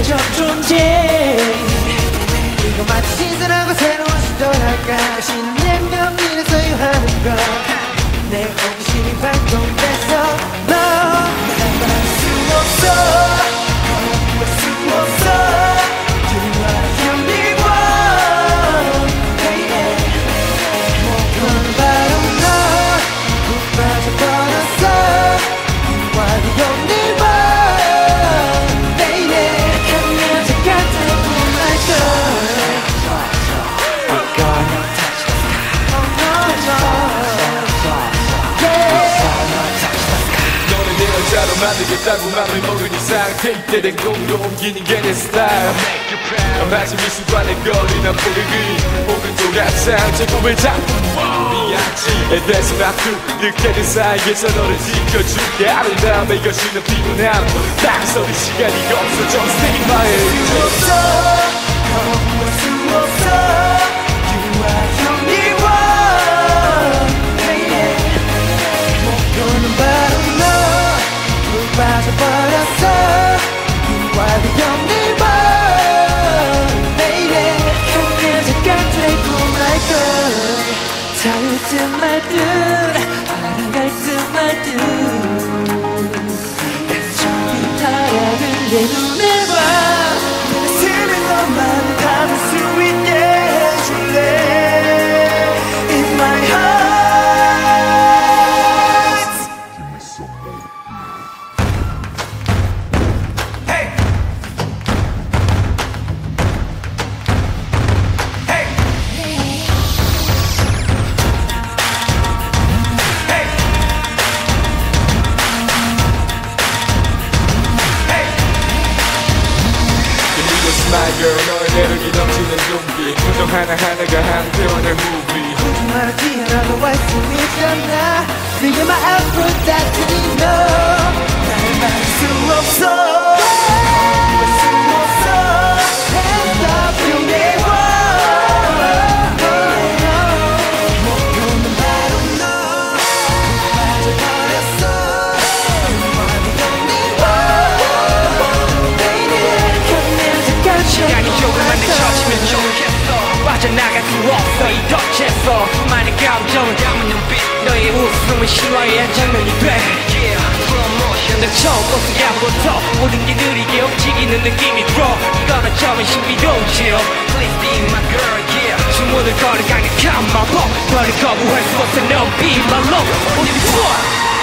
절대적 존재 이거 마치 신선하고 새로운 시도랄까. 신의 명리를 소유하는 것내 만들겠다고 맘을 먹은 이상 데이트 된 공도 옮기는 게 내 스타일. 마치 미술관에 걸리는 포르기 오른쪽 앞상 제 꿈을 잡고 미안지 에대서 나도 느끼는 사이에서 너를 지켜줄게. 아름다움에 여시는 피곤함. 딱 서는 시간이 없어 Just stay my hand 말 듯 알아갈 듯 말듯. 저기 타락을 내 눈에 You need a smile girl 너의 매력이 넘치는 용기 표정 하나하나가 한 표현의 movie. 말하지 않아도 알수 있잖아 네가 말 앞으로 닿더니 너 나를 막을 수 덫에서 수많은 감정을 담은 눈빛. 너의 웃음은 신화의 한 장면이 돼. Yeah, slow motion 널 처음 본 순간부터 모든 게 느리게 움직이는 느낌이 들어. 이거는 처음엔 신비로우지요. Please be my girl yeah. 주문을 거는 강력한 마법. 너를 거부할 수 없어. 넌 be my love 우리 좋아